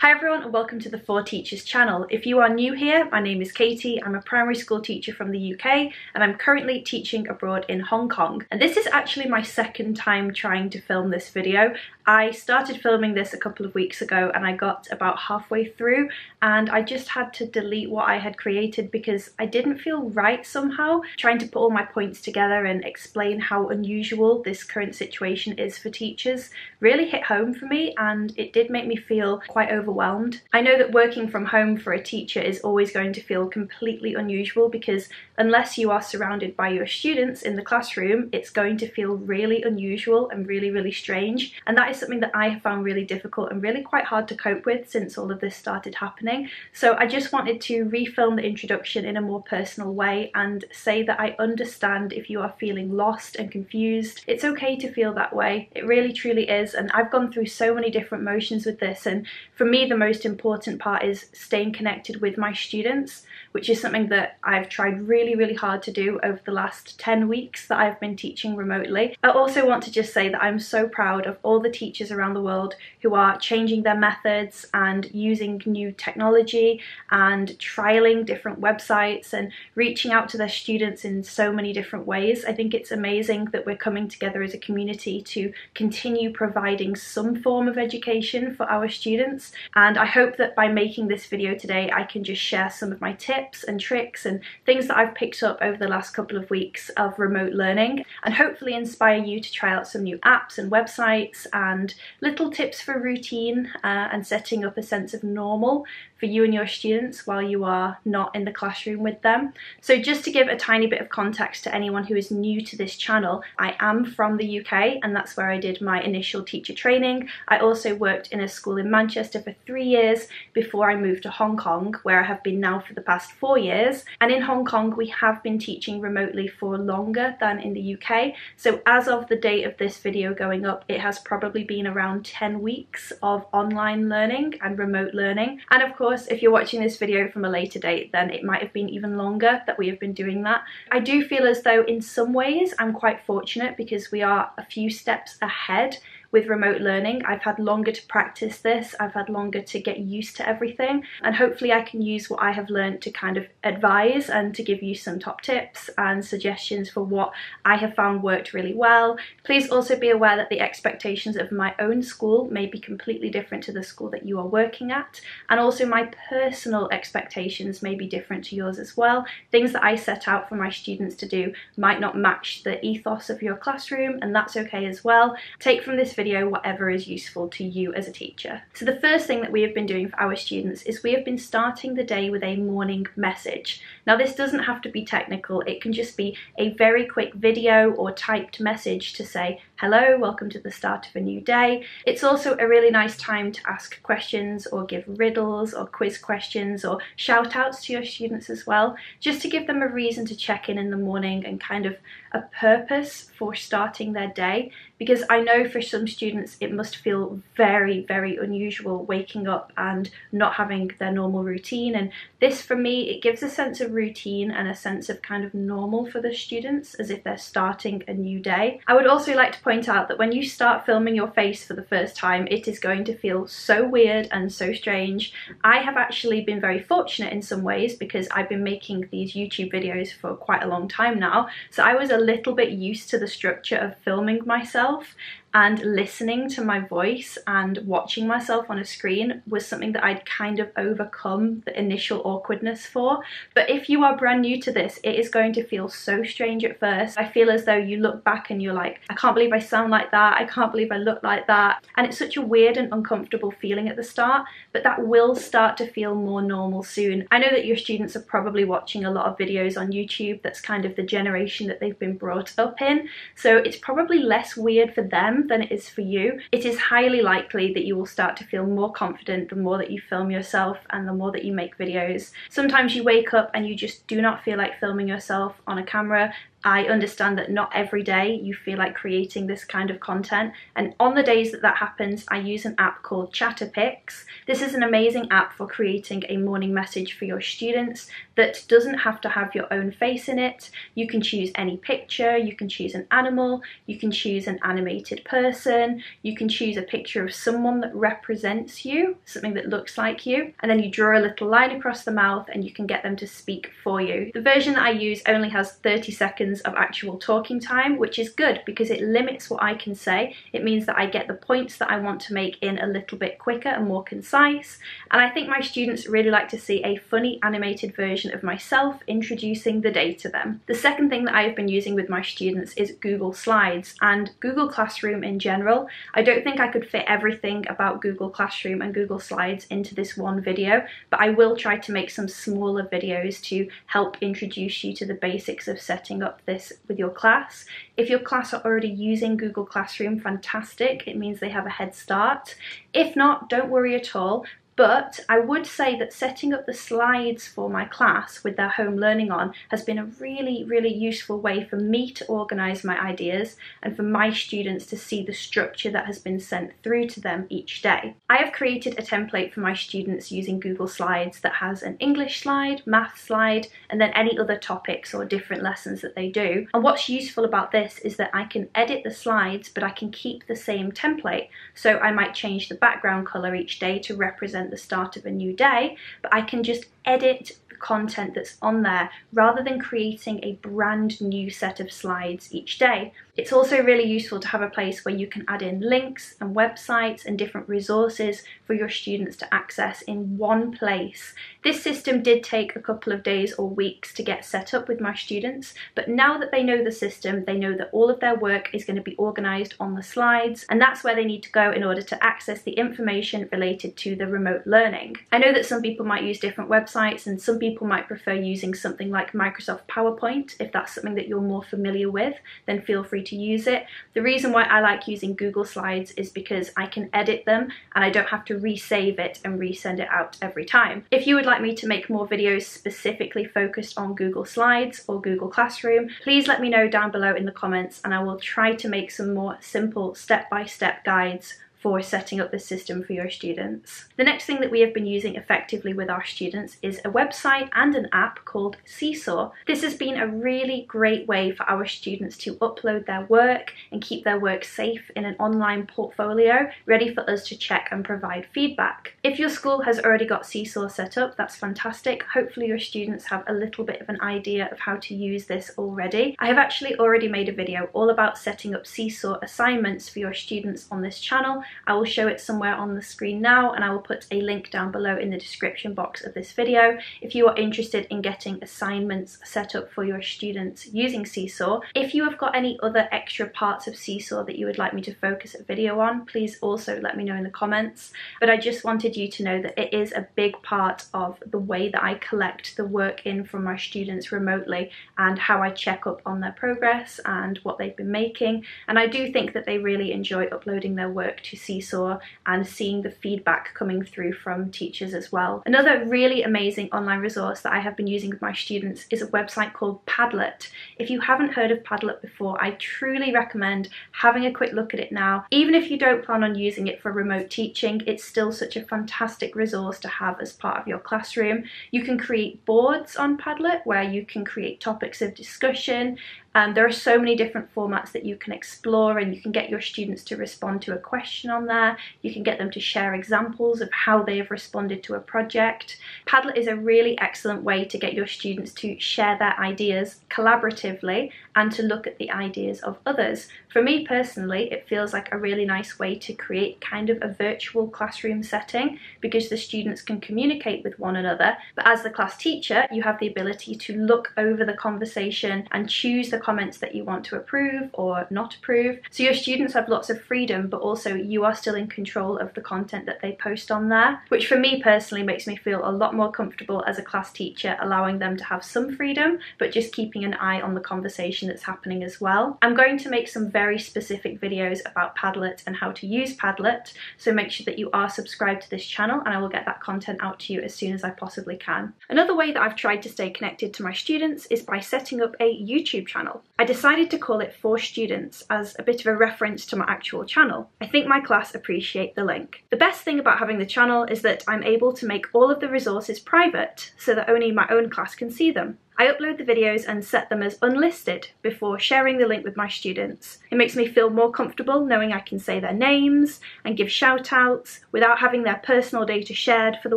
Hi everyone and welcome to the For Teachers channel. If you are new here, my name is Katie. I'm a primary school teacher from the UK and I'm currently teaching abroad in Hong Kong. And this is actually my second time trying to film this video. I started filming this a couple of weeks ago and I got about halfway through and I just had to delete what I had created because I didn't feel right somehow. Trying to put all my points together and explain how unusual this current situation is for teachers really hit home for me and it did make me feel quite over overwhelmed. I know that working from home for a teacher is always going to feel completely unusual because unless you are surrounded by your students in the classroom, it's going to feel really unusual and really, really strange. And that is something that I have found really difficult and really quite hard to cope with since all of this started happening. So I just wanted to refilm the introduction in a more personal way and say that I understand if you are feeling lost and confused. It's okay to feel that way. It really truly is. And I've gone through so many different motions with this. And for me, the most important part is staying connected with my students, which is something that I've tried really, really hard to do over the last 10 weeks that I've been teaching remotely. I also want to just say that I'm so proud of all the teachers around the world who are changing their methods and using new technology and trialing different websites and reaching out to their students in so many different ways. I think it's amazing that we're coming together as a community to continue providing some form of education for our students and I hope that by making this video today I can just share some of my tips and tricks and things that I've picked up over the last couple of weeks of remote learning and hopefully inspire you to try out some new apps and websites and little tips for routine uh, and setting up a sense of normal for you and your students while you are not in the classroom with them. So just to give a tiny bit of context to anyone who is new to this channel, I am from the UK and that's where I did my initial teacher training. I also worked in a school in Manchester for three years before I moved to Hong Kong where I have been now for the past four years. And in Hong Kong we have been teaching remotely for longer than in the UK. So as of the date of this video going up, it has probably been around 10 weeks of online learning and remote learning. And of course course, if you're watching this video from a later date, then it might have been even longer that we have been doing that. I do feel as though in some ways I'm quite fortunate because we are a few steps ahead with remote learning. I've had longer to practice this, I've had longer to get used to everything, and hopefully I can use what I have learned to kind of advise and to give you some top tips and suggestions for what I have found worked really well. Please also be aware that the expectations of my own school may be completely different to the school that you are working at, and also my personal expectations may be different to yours as well. Things that I set out for my students to do might not match the ethos of your classroom, and that's okay as well. Take from this video whatever is useful to you as a teacher. So the first thing that we have been doing for our students is we have been starting the day with a morning message. Now this doesn't have to be technical, it can just be a very quick video or typed message to say, hello, welcome to the start of a new day. It's also a really nice time to ask questions or give riddles or quiz questions or shout outs to your students as well, just to give them a reason to check in in the morning and kind of a purpose for starting their day because I know for some students it must feel very very unusual waking up and not having their normal routine and this for me it gives a sense of routine and a sense of kind of normal for the students as if they're starting a new day. I would also like to point out that when you start filming your face for the first time it is going to feel so weird and so strange. I have actually been very fortunate in some ways because I've been making these YouTube videos for quite a long time now so I was a little bit used to the structure of filming myself yourself and listening to my voice and watching myself on a screen was something that I'd kind of overcome the initial awkwardness for. But if you are brand new to this, it is going to feel so strange at first. I feel as though you look back and you're like, I can't believe I sound like that, I can't believe I look like that. And it's such a weird and uncomfortable feeling at the start, but that will start to feel more normal soon. I know that your students are probably watching a lot of videos on YouTube that's kind of the generation that they've been brought up in, so it's probably less weird for them than it is for you, it is highly likely that you will start to feel more confident the more that you film yourself and the more that you make videos. Sometimes you wake up and you just do not feel like filming yourself on a camera. I understand that not every day you feel like creating this kind of content and on the days that that happens I use an app called Chatterpix. This is an amazing app for creating a morning message for your students that doesn't have to have your own face in it. You can choose any picture, you can choose an animal, you can choose an animated person, you can choose a picture of someone that represents you, something that looks like you, and then you draw a little line across the mouth and you can get them to speak for you. The version that I use only has 30 seconds seconds of actual talking time, which is good because it limits what I can say. It means that I get the points that I want to make in a little bit quicker and more concise. And I think my students really like to see a funny animated version of myself introducing the day to them. The second thing that I've been using with my students is Google Slides and Google Classroom in general. I don't think I could fit everything about Google Classroom and Google Slides into this one video, but I will try to make some smaller videos to help introduce you to the basics of setting this with your class. If your class are already using Google Classroom, fantastic. It means they have a head start. If not, don't worry at all. But I would say that setting up the slides for my class with their home learning on has been a really, really useful way for me to organise my ideas and for my students to see the structure that has been sent through to them each day. I have created a template for my students using Google Slides that has an English slide, math slide, and then any other topics or different lessons that they do. And what's useful about this is that I can edit the slides, but I can keep the same template. So I might change the background colour each day to represent the start of a new day, but I can just edit the content that's on there rather than creating a brand new set of slides each day. It's also really useful to have a place where you can add in links and websites and different resources for your students to access in one place. This system did take a couple of days or weeks to get set up with my students, but now that they know the system, they know that all of their work is going to be organised on the slides, and that's where they need to go in order to access the information related to the remote learning. I know that some people might use different websites and some people might prefer using something like Microsoft PowerPoint. If that's something that you're more familiar with, then feel free to use it. The reason why I like using Google Slides is because I can edit them and I don't have to resave it and resend it out every time. If you would like me to make more videos specifically focused on Google Slides or Google Classroom, please let me know down below in the comments and I will try to make some more simple step-by-step -step guides for setting up the system for your students. The next thing that we have been using effectively with our students is a website and an app called Seesaw. This has been a really great way for our students to upload their work and keep their work safe in an online portfolio ready for us to check and provide feedback. If your school has already got Seesaw set up, that's fantastic. Hopefully your students have a little bit of an idea of how to use this already. I have actually already made a video all about setting up Seesaw assignments for your students on this channel I will show it somewhere on the screen now and I will put a link down below in the description box of this video if you are interested in getting assignments set up for your students using Seesaw. If you have got any other extra parts of Seesaw that you would like me to focus a video on, please also let me know in the comments. But I just wanted you to know that it is a big part of the way that I collect the work in from my students remotely and how I check up on their progress and what they've been making. And I do think that they really enjoy uploading their work to Seesaw and seeing the feedback coming through from teachers as well. Another really amazing online resource that I have been using with my students is a website called Padlet. If you haven't heard of Padlet before, I truly recommend having a quick look at it now. Even if you don't plan on using it for remote teaching, it's still such a fantastic resource to have as part of your classroom. You can create boards on Padlet where you can create topics of discussion there are so many different formats that you can explore and you can get your students to respond to a question on there. You can get them to share examples of how they have responded to a project. Padlet is a really excellent way to get your students to share their ideas collaboratively and to look at the ideas of others. For me personally, it feels like a really nice way to create kind of a virtual classroom setting because the students can communicate with one another, but as the class teacher, you have the ability to look over the conversation and choose the comments that you want to approve or not approve. So your students have lots of freedom, but also you are still in control of the content that they post on there, which for me personally makes me feel a lot more comfortable as a class teacher, allowing them to have some freedom, but just keeping an eye on the conversation that's happening as well. I'm going to make some very specific videos about Padlet and how to use Padlet, so make sure that you are subscribed to this channel and I will get that content out to you as soon as I possibly can. Another way that I've tried to stay connected to my students is by setting up a YouTube channel. I decided to call it For Students as a bit of a reference to my actual channel. I think my class appreciate the link. The best thing about having the channel is that I'm able to make all of the resources private so that only my own class can see them. I upload the videos and set them as unlisted before sharing the link with my students. It makes me feel more comfortable knowing I can say their names and give shout outs without having their personal data shared for the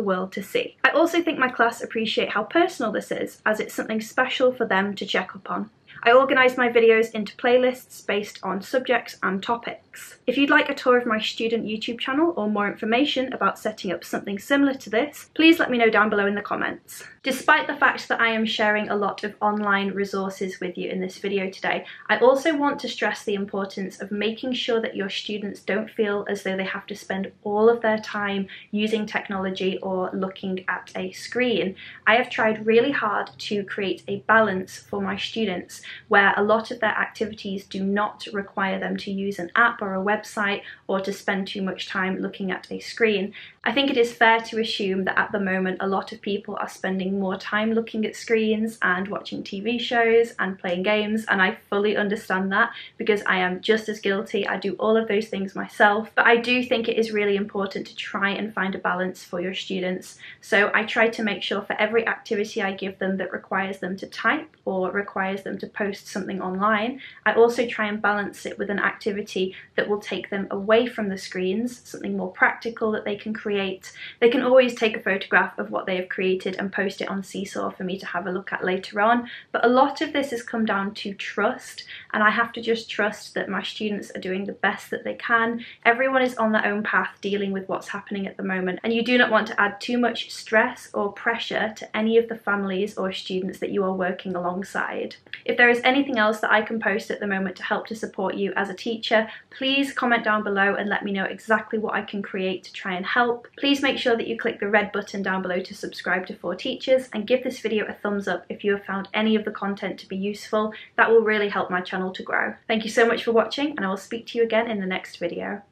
world to see. I also think my class appreciate how personal this is as it's something special for them to check up on. I organise my videos into playlists based on subjects and topics. If you'd like a tour of my student YouTube channel or more information about setting up something similar to this, please let me know down below in the comments. Despite the fact that I am sharing a lot of online resources with you in this video today, I also want to stress the importance of making sure that your students don't feel as though they have to spend all of their time using technology or looking at a screen. I have tried really hard to create a balance for my students where a lot of their activities do not require them to use an app or a website or to spend too much time looking at a screen. I think it is fair to assume that at the moment a lot of people are spending more time looking at screens and watching TV shows and playing games and I fully understand that because I am just as guilty. I do all of those things myself but I do think it is really important to try and find a balance for your students. So I try to make sure for every activity I give them that requires them to type or requires them to post something online, I also try and balance it with an activity that will take them away from the screens, something more practical that they can create create. They can always take a photograph of what they have created and post it on Seesaw for me to have a look at later on. But a lot of this has come down to trust and I have to just trust that my students are doing the best that they can. Everyone is on their own path dealing with what's happening at the moment and you do not want to add too much stress or pressure to any of the families or students that you are working alongside. If there is anything else that I can post at the moment to help to support you as a teacher, please comment down below and let me know exactly what I can create to try and help Please make sure that you click the red button down below to subscribe to For Teachers and give this video a thumbs up if you have found any of the content to be useful. That will really help my channel to grow. Thank you so much for watching and I will speak to you again in the next video.